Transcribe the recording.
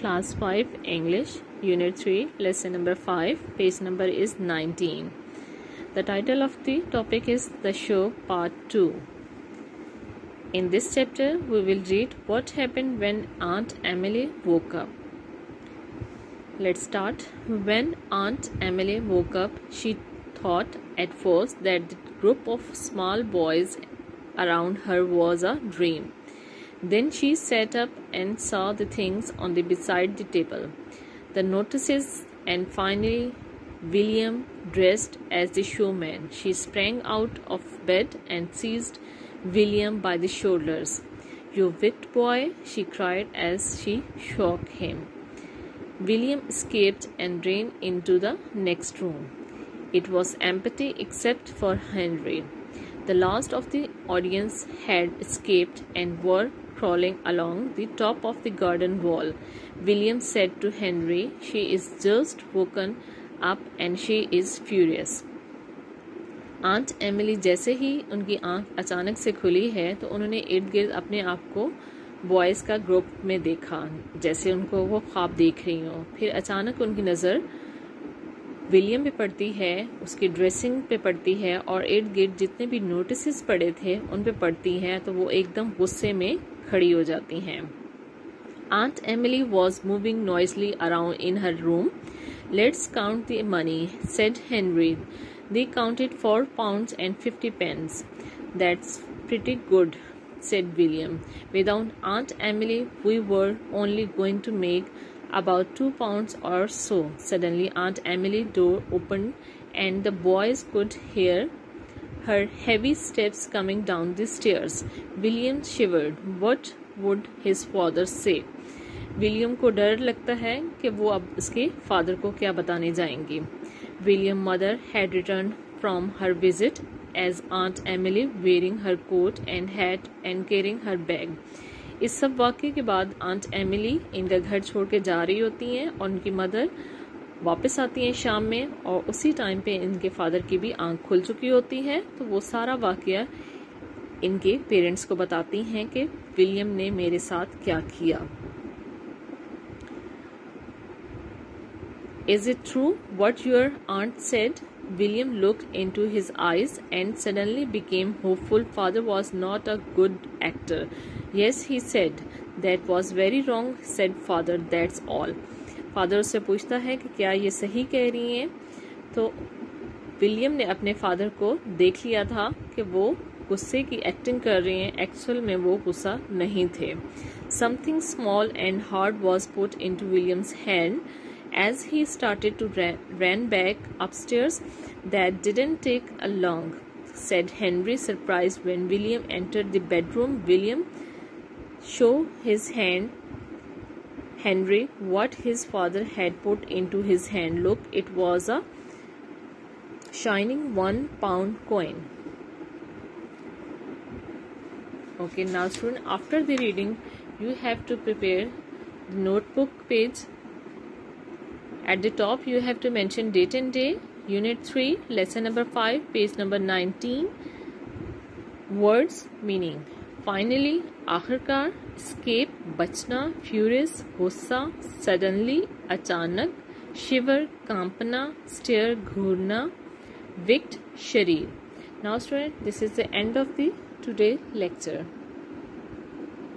class 5 English unit 3 lesson number 5 page number is 19 the title of the topic is the show part 2 in this chapter we will read what happened when aunt emily woke up. Let's start. When aunt emily woke up she thought at first that the group of small boys around her was a dream then she sat up and saw the things on the beside the table, the notices, and finally William dressed as the showman. She sprang out of bed and seized William by the shoulders. You wicked boy, she cried as she shook him. William escaped and ran into the next room. It was empty except for Henry. The last of the audience had escaped and were crawling along the top of the garden wall. William said to Henry, She is just woken up and she is furious. Aunt Emily जैसे ही उनकी आँख अचानक से खुली है तो उन्होंने इर्द गिर्द अपने आप को बॉयज़ का ग्रुप में देखा जैसे उनको वो ख्वाब देख रही हो फिर अचानक उनकी नज़र विलियम पे पड़ती है उसकी ड्रेसिंग पे पड़ती है और इर्द गिर्द जितने भी नोटिस पड़े थे उन पे पड़ती हैं तो वो एकदम गुस्से में खड़ी हो जाती हैं। Aunt Emily was moving noisily around in her room let's count the money said Henry they counted four pound and fifty pence that's pretty good said William without aunt Emily we were only going to make about two pound और so suddenly aunt Emily door open and the boys could hear her heavy steps coming down the stairs. William shivered. What would his father say? William को डर लगता है कि वो अब उसके father को क्या बताने जाएँगी William mother had return from her visit as aunt Emily wearing her coat and hat and carrying her bag इस सब वाक्य के बाद आंट एमिली इनका घर छोड़ के जा रही होती हैं और उनकी मदर वापस आती हैं शाम में और उसी टाइम पे इनके फादर की भी आँख खुल चुकी होती है। तो वो सारा वाक्य इनके पेरेंट्स को बताती हैं कि विलियम ने मेरे साथ क्या किया। Is it true what your aunt said William look into his eyes and suddenly became hopeful father was not a good actor yes he said that was very wrong said father that's all father उससे पूछता है कि क्या ये सही कह रही हैं? तो विलियम ने अपने फादर को देख लिया था कि वो गुस्से की एक्टिंग कर रही हैं। एक्चुअल में वो गुस्सा नहीं थे। Something small and hard was put into William's hand as he started to run back upstairs that didn't take a long said Henry, surprised when William entered the bedroom. William show his hand Henry what his father had put into his hand. Look, it was a shining one pound coin. Okay, now student, after the reading, you have to prepare the notebook page. At the top, you have to mention date and day. Unit 3, lesson number 5, page number 19. Words, meaning. Finally आखिरकार escape बचना furious गुस्सा suddenly अचानक shiver कांपना stare घूरना विक्ट शरीर। Now student this is the end of the today lecture